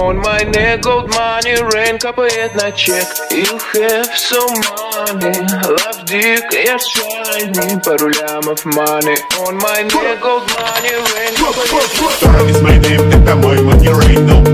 On my neck gold money, rain капает на чек You have some money, love dick, я shiny Пару лямов money. On my neck gold money, rain капает Star is my name, это мой money, rain, no.